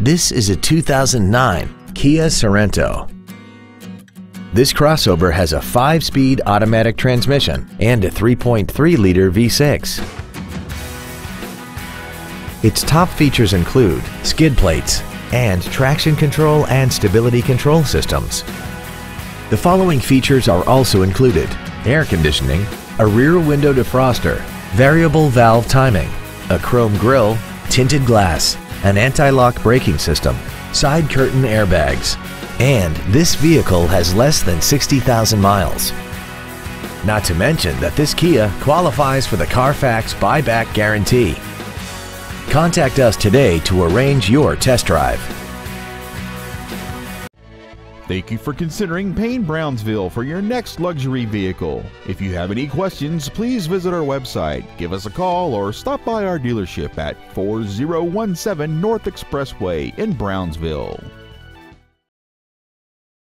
This is a 2009 Kia Sorento. This crossover has a 5-speed automatic transmission and a 3.3-liter V6. Its top features include skid plates and traction control and stability control systems. The following features are also included air conditioning, a rear window defroster, variable valve timing, a chrome grille, tinted glass, an anti-lock braking system, side curtain airbags, and this vehicle has less than 60,000 miles. Not to mention that this Kia qualifies for the Carfax buyback guarantee. Contact us today to arrange your test drive. Thank you for considering Payne Brownsville for your next luxury vehicle. If you have any questions, please visit our website, give us a call, or stop by our dealership at 4017 North Expressway in Brownsville.